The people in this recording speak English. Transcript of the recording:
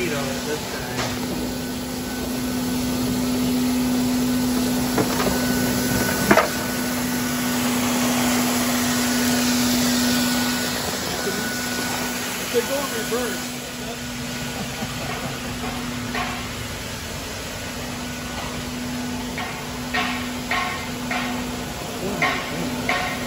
feet on it this time. They go in reverse. oh my God.